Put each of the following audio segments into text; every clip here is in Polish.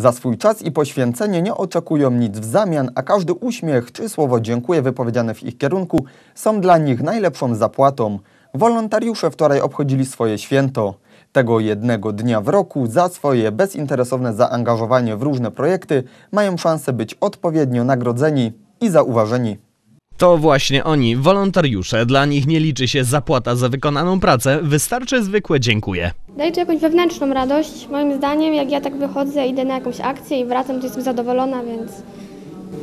Za swój czas i poświęcenie nie oczekują nic w zamian, a każdy uśmiech czy słowo dziękuję wypowiedziane w ich kierunku są dla nich najlepszą zapłatą. Wolontariusze wczoraj obchodzili swoje święto. Tego jednego dnia w roku za swoje bezinteresowne zaangażowanie w różne projekty mają szansę być odpowiednio nagrodzeni i zauważeni. To właśnie oni, wolontariusze. Dla nich nie liczy się zapłata za wykonaną pracę, wystarczy zwykłe dziękuję. Daje to jakąś wewnętrzną radość. Moim zdaniem, jak ja tak wychodzę, idę na jakąś akcję i wracam, to jestem zadowolona, więc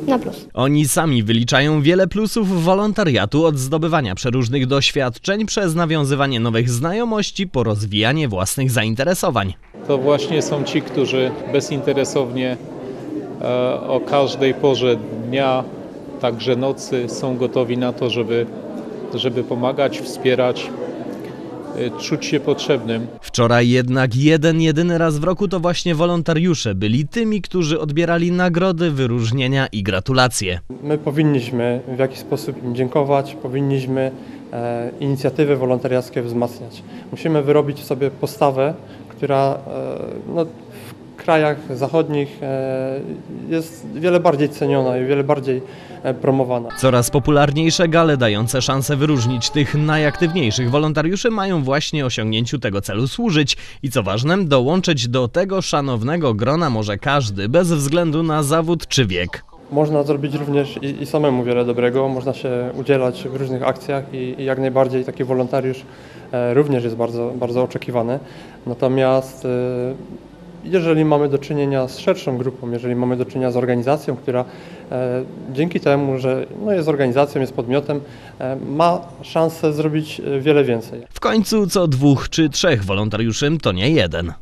na plus. Oni sami wyliczają wiele plusów wolontariatu od zdobywania przeróżnych doświadczeń przez nawiązywanie nowych znajomości po rozwijanie własnych zainteresowań. To właśnie są ci, którzy bezinteresownie e, o każdej porze dnia, także nocy są gotowi na to, żeby, żeby pomagać, wspierać, czuć się potrzebnym. Wczoraj jednak jeden, jedyny raz w roku to właśnie wolontariusze byli tymi, którzy odbierali nagrody, wyróżnienia i gratulacje. My powinniśmy w jakiś sposób im dziękować, powinniśmy e, inicjatywy wolontariackie wzmacniać. Musimy wyrobić sobie postawę, która e, no, krajach zachodnich e, jest wiele bardziej ceniona i wiele bardziej e, promowana. Coraz popularniejsze gale dające szansę wyróżnić tych najaktywniejszych wolontariuszy mają właśnie osiągnięciu tego celu służyć i co ważne, dołączyć do tego szanownego grona może każdy, bez względu na zawód czy wiek. Można zrobić również i, i samemu wiele dobrego, można się udzielać w różnych akcjach i, i jak najbardziej taki wolontariusz e, również jest bardzo, bardzo oczekiwany. Natomiast e, jeżeli mamy do czynienia z szerszą grupą, jeżeli mamy do czynienia z organizacją, która e, dzięki temu, że no, jest organizacją, jest podmiotem, e, ma szansę zrobić e, wiele więcej. W końcu co dwóch czy trzech wolontariuszy to nie jeden.